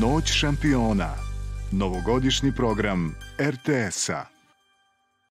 Noć šampiona. Novogodišnji program RTS-a.